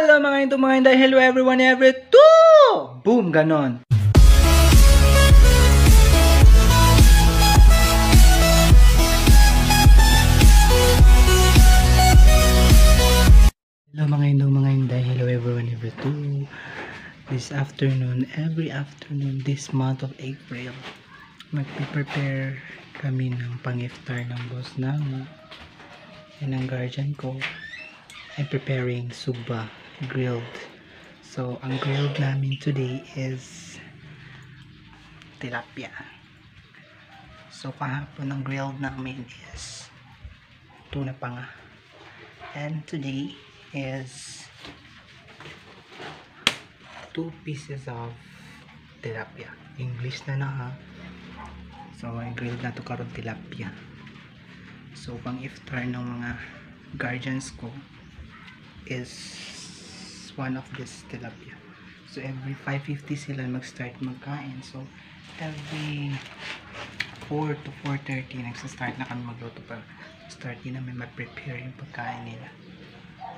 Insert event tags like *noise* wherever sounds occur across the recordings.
Hello mga ito mga inday, hello everyone, every two! Boom, ganon. Hello mga indo, mga inday, hello everyone, every two. This afternoon, every afternoon, this month of April, magpiprepare kami ng pang-iftar ng boss namin. And ang guardian ko, I'm preparing suba grilled. So, ang grilled namin today is tilapia. So, kahapon ang grilled namin is tuna panga. And today is two pieces of tilapia. English na na ha. So, ang grilled na to karon tilapia. So, pang iftar ng mga guardians ko is one of this tilapia. So, every 5.50 sila mag-start magkain. So, every 4 to 4.30 nagsa-start na kami magluto para start din namin mag-prepare yung pagkain nila.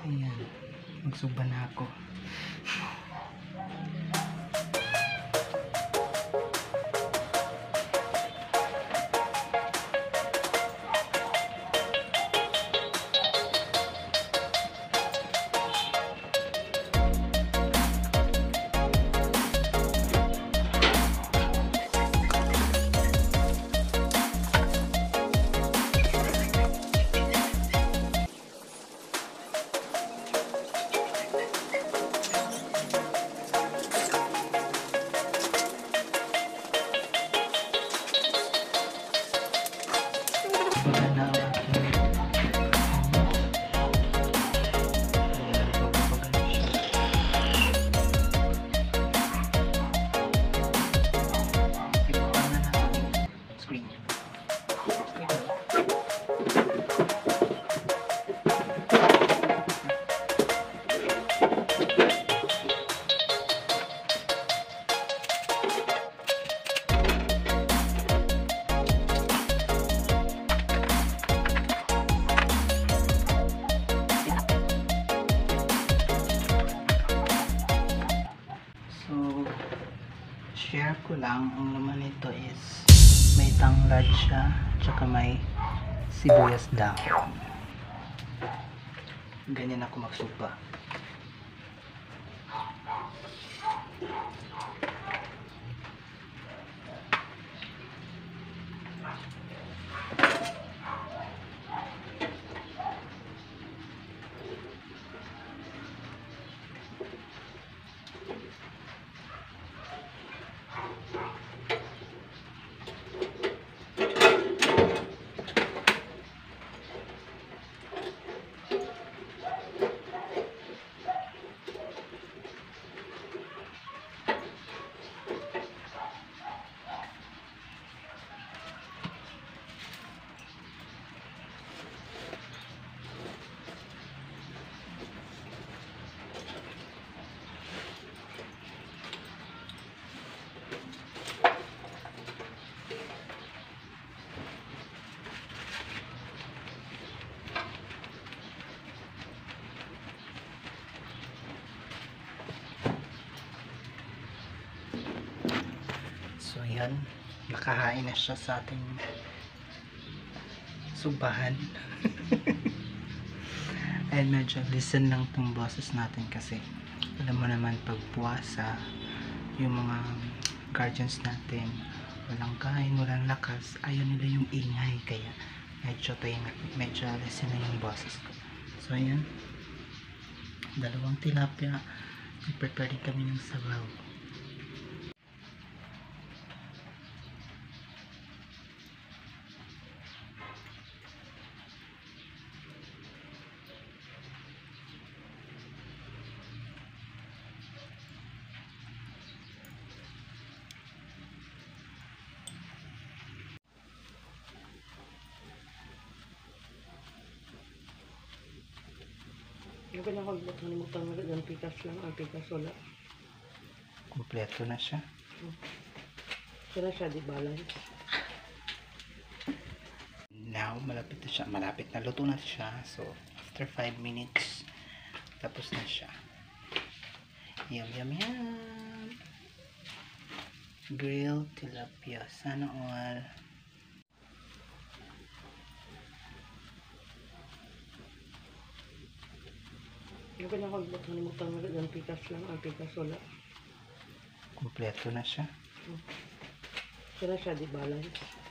Ayan. Magsuba na ako. Suba na So, share ko lang, ang laman nito is may tanglad siya, tsaka may sibuyas dahon. Ganyan ako magsupa. So, yan. Nakahain na siya sa ating subahan. *laughs* And medyo listen lang tong boses natin kasi alam mo naman pag puwasa yung mga guardians natin walang kain, walang lakas ayaw nila yung ingay kaya medyo tahimik, medyo listen na yung boses ko so ayan dalawang tilapia prepare din kami ng sabaw Yung pinakaglat mo mo tanong ng pikas lang, ang pikas wala. kompleto na siya Sila siya di balance. now malapit na siya malapit na luto na siya so after 5 minutes tapos na siya Yum, yum, yum. Grilled tilapia. Sana all. Yung pinakaglot na mo ang pikas lang, ang pikas wala. Kompleto na siya. Sila siya di balance.